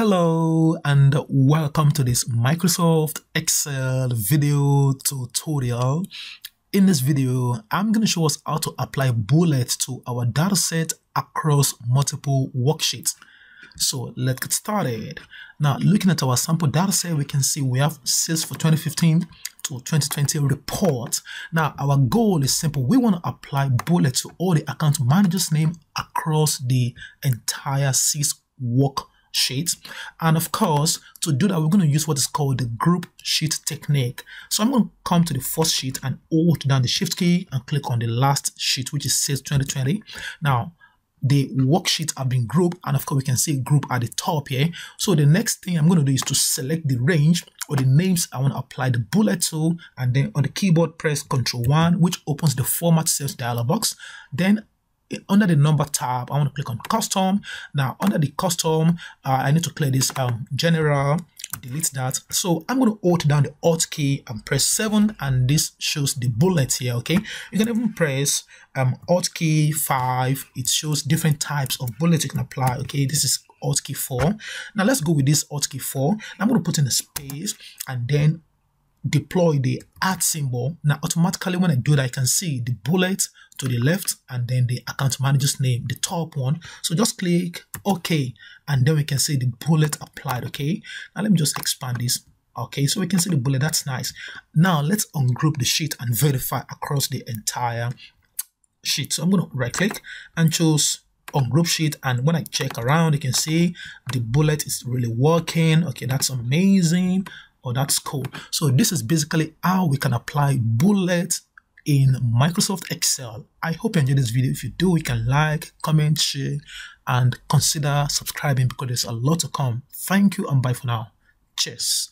Hello and welcome to this Microsoft Excel video tutorial. In this video, I'm going to show us how to apply bullets to our dataset across multiple worksheets. So let's get started. Now, looking at our sample dataset, we can see we have sales for 2015 to 2020 report. Now, our goal is simple. We want to apply bullet to all the account managers' name across the entire six work sheet and of course to do that we're going to use what is called the group sheet technique. So i'm going to come to the first sheet and hold down the shift key and click on the last sheet which is sales 2020 now the worksheets have been grouped and of course we can see group at the top here. So the next thing i'm going to do is to select the range or the names i want to apply the bullet to and then on the keyboard press ctrl 1 which opens the format cells dialog box. Then under the number tab, I want to click on custom. Now, under the custom, uh, I need to clear this um, general, delete that. So I'm going to hold down the Alt key and press 7 and this shows the bullet here, okay? You can even press um, Alt key 5. It shows different types of bullets you can apply, okay? This is Alt key 4. Now let's go with this Alt key 4. I'm going to put in a space and then deploy the add symbol. Now, automatically when I do that, I can see the bullet to the left and then the account manager's name, the top one. So just click OK and then we can see the bullet applied, okay? Now let me just expand this. Okay, so we can see the bullet, that's nice. Now let's ungroup the sheet and verify across the entire sheet. So I'm going to right click and choose ungroup sheet and when I check around you can see the bullet is really working okay that's amazing Oh, that's cool. So this is basically how we can apply bullets in Microsoft Excel. I hope you enjoyed this video. If you do, you can like, comment, share, and consider subscribing because there's a lot to come. Thank you and bye for now. Cheers.